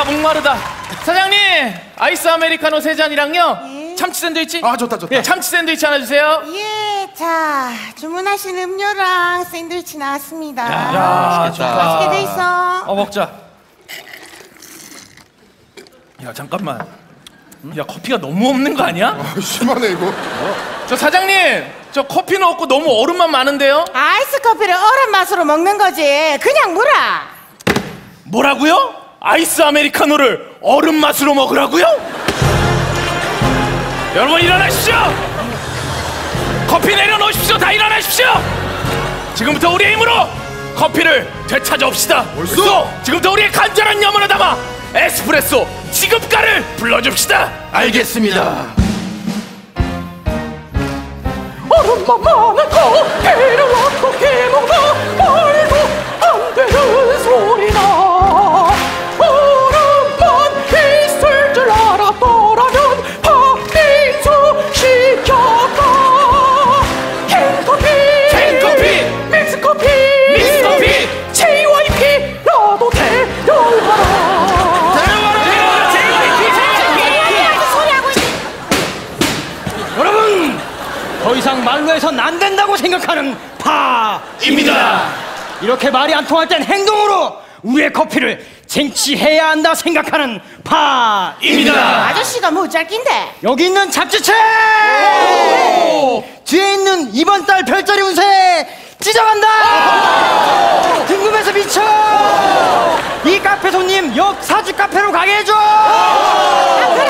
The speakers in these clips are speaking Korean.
배가 목마르다. 사장님, 아이스 아메리카노 세 잔이랑요. 참치 샌드위치. 아 좋다 좋다 예, 참치 샌드위치 하나 주세요. 예, 자, 주문하신 음료랑 샌드위치 나왔습니다. 야, 맛있게 돼 있어. 어 먹자. 야 잠깐만. 야 커피가 너무 없는 거 아니야? 아, 심하네 이거 저 사장님, 저 커피는 없고 너무 얼음만 많은데요? 아이스 커피를 얼음 맛으로 먹는 거지. 그냥 물어. 뭐라고요? 아이스 아메리카노를 얼음 맛으로 먹으라고요? 여러분 일어나십시오! 커피 내려놓으십시오! 다 일어나십시오! 지금부터 우리의 힘으로 커피를 되찾아옵시다! 벌써? 지금부터 우리의 간절한 염원을 담아 에스프레소 지급가를 불러줍시다! 알겠습니다 얼음만 많은 커피를 어떻게 먹나 더 이상 말로 해선 안 된다고 생각하는 파입니다. 이렇게 말이 안 통할 땐 행동으로 우리의 커피를 쟁취해야 한다 생각하는 파입니다. 아저씨가 뭐 짧긴데. 여기 있는 잡지책 뒤에 있는 이번 달 별자리 운세 찢어간다! 궁금해서 미쳐! 이 카페 손님 옆 사주 카페로 가게 해줘! 아, 그래.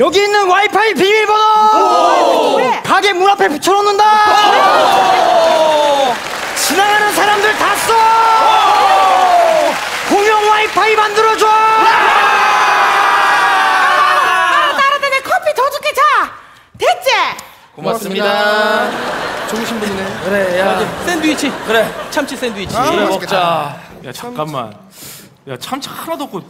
여기 있는 와이파이 비밀번호 왜? 가게 문 앞에 붙여놓는다 지나가는 사람들 다 써! 공용 와이파이 만들어줘 아, 따라다 내 커피 더 줄게 자. 됐지? 고맙습니다. 좋으신 분이네 그래, 야. 샌드위치 그래. 참치 샌드위치 아, 그래 맛있겠다. 먹자. 야 잠깐만. 야 참치 하나도 없고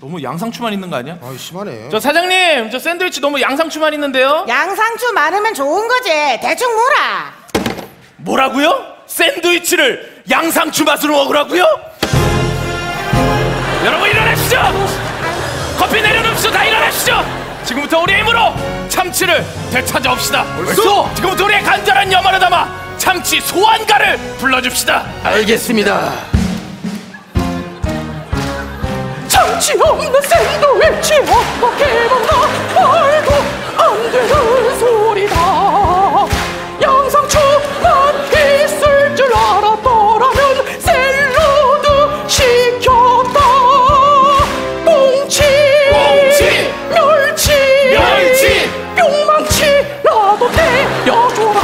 너무 양상추만 있는 거 아니야? 아 심하네 저 사장님, 저 샌드위치 너무 양상추만 있는데요? 양상추 많으면 좋은 거지. 대충 물어. 뭐라고요? 샌드위치를 양상추 맛으로 먹으라고요? 여러분 일어나시죠! 커피 내려놓으시죠! 다 일어나시죠! 지금부터 우리의 힘으로 참치를 되찾아옵시다. 벌써? 지금부터 우리의 간절한 염원을 담아 참치 소환가를 불러줍시다. 알겠습니다 참치 없는 샌드위치 어떻게 먹나 말도 안 되는 소리다 양상추만 있을 줄 알았더라면 샐러드 시켰다 꽁치 꽁치 멸치 멸치 뿅망치 나도 데려줘라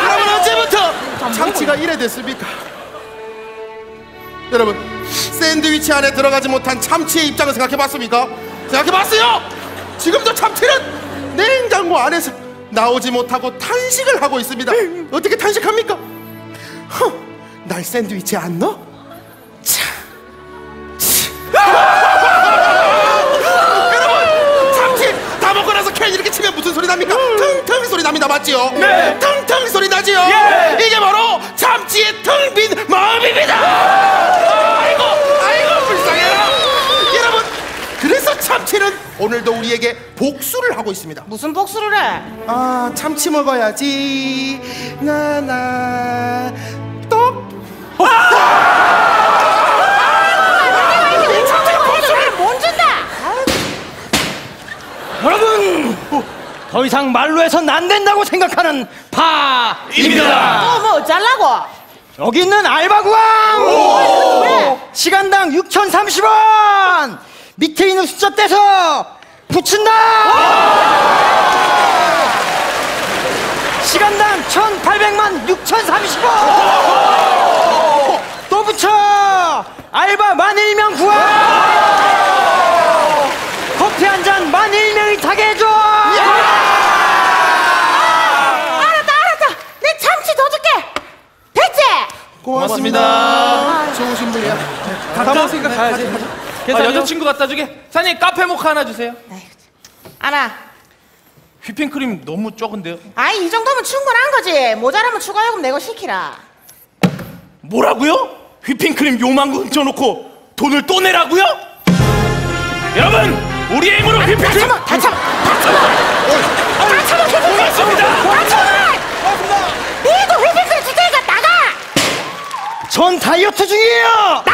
여러분 언제부터 참치가 이래 됐습니까? 여러분 샌드위치 안에 들어가지 못한 참치의 입장을 생각해봤습니까? 생각해봤어요! 지금도 참치는 냉장고 안에서 나오지 못하고 탄식을 하고 있습니다 어떻게 탄식합니까? 허, 날 샌드위치 안 넣어? 차, 여러분 참치 다 먹고 나서 캔 이렇게 치면 무슨 소리 납니까? 텅텅 소리 납니다 맞지요? 네. 텅 오늘도 우리에게 복수를 하고 있습니다. 무슨 복수를 해? 아 참치 먹어야지. 나나. 떡못 준다. 여러분 더 이상 말로 해선 안 된다고 생각하는 파입니다. 또뭐 어쩌려고? 여기 있는 알바구왕! 왜? 시간당 6,030원 밑에 있는 숫자 떼서 붙인다! 시간당 1,800만 6,030원 또 붙여! 알바 만 1명 구하! 커피 한 잔만 1명이 타게 해줘! 알았다 알았다. 내 참치 더 줄게. 됐지? 고맙습니다. 좋으신 분이야. 다 먹었으니까 가야지 아? 여자친구 갖다 주게. 사장님 카페 모카 하나 주세요. 알아. 휘핑크림 너무 적은데요? 아이 이 정도면 충분한 거지. 모자라면 추가 요금 내고 시키라. 뭐라고요? 휘핑크림 요만 거 훔쳐놓고 돈을 또 내라고요? 여러분 우리의 힘으로 다 휘핑크림 참아 다 참아 다 참아 다 참아 고맙습니다. 다 참아 이거 휘핑크림 주제가 나가 전 다이어트 중이에요